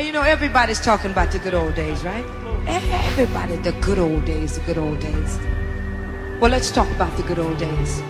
Hey, you know, everybody's talking about the good old days, right? Everybody, the good old days, the good old days. Well, let's talk about the good old days.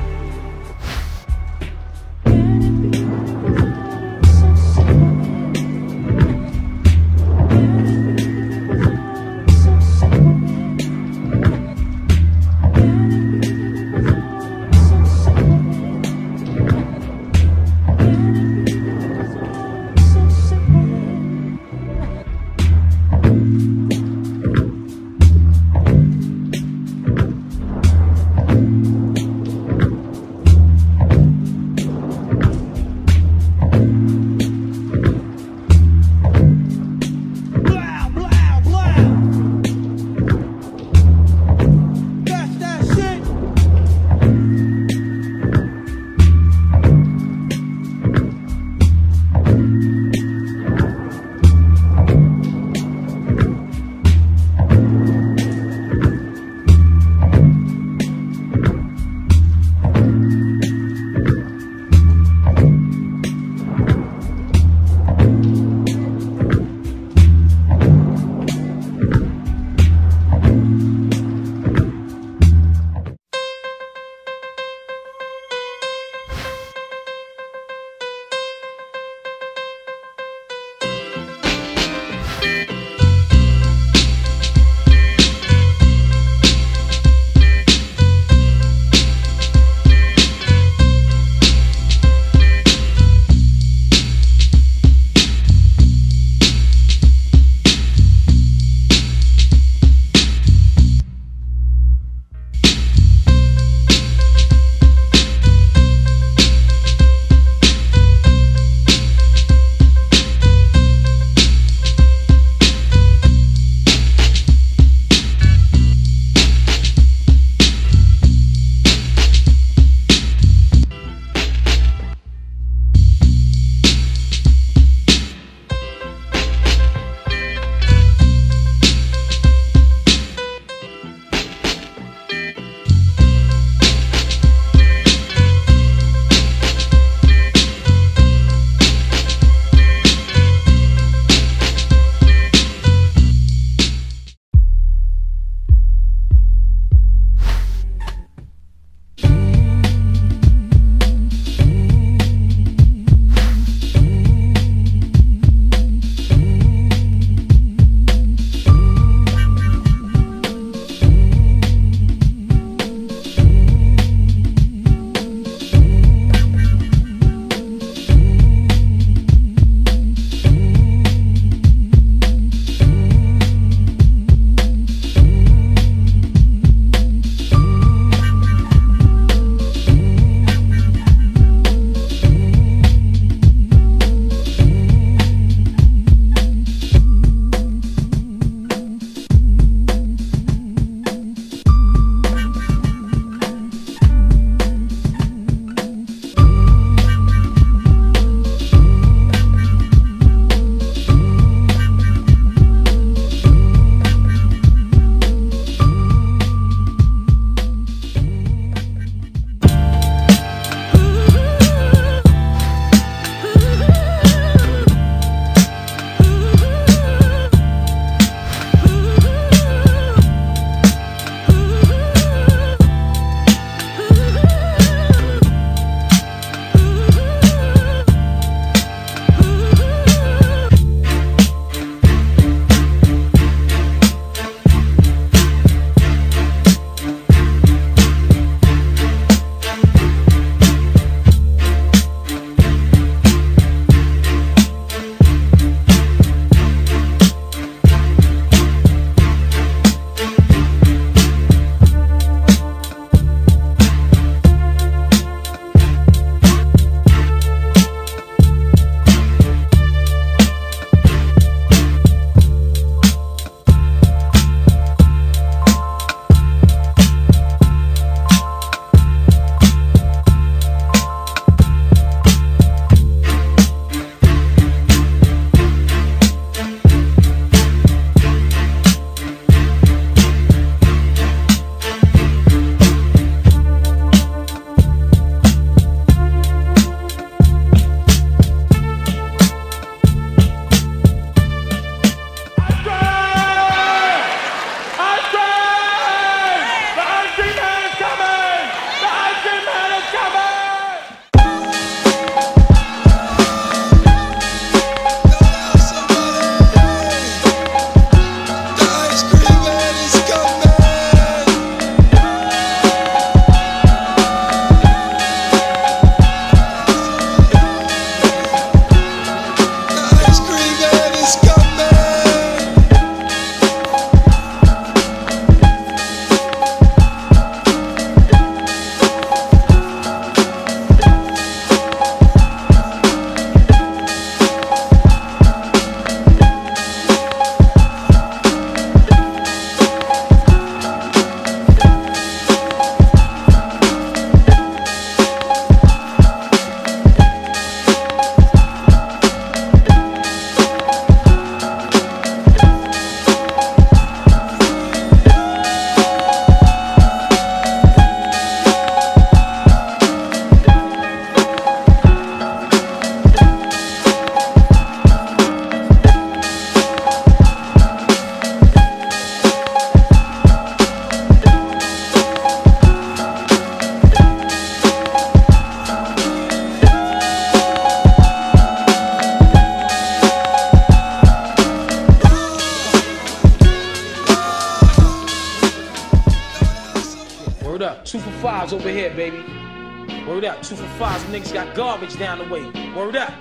Two for fives. Niggas got garbage down the way. Word up.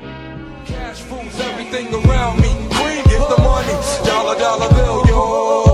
Cash rules everything around me. Green, get the money. Dollar, dollar bill, yo.